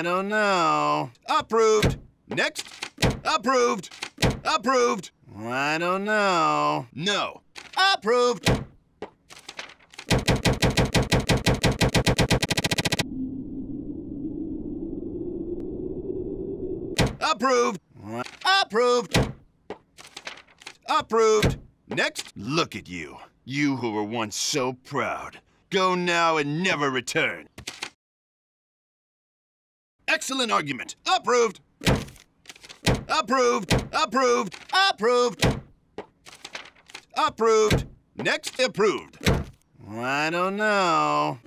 I don't know. Approved. Next. Approved. Approved. I don't know. No. Approved. Approved. Approved. Approved. Next. Look at you. You who were once so proud. Go now and never return. Excellent argument. Approved. Approved. Approved. Approved. Approved. Next, approved. I don't know.